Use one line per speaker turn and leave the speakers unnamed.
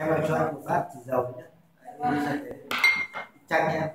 em ơi cho anh một phát chỉ dầu nhé tranh em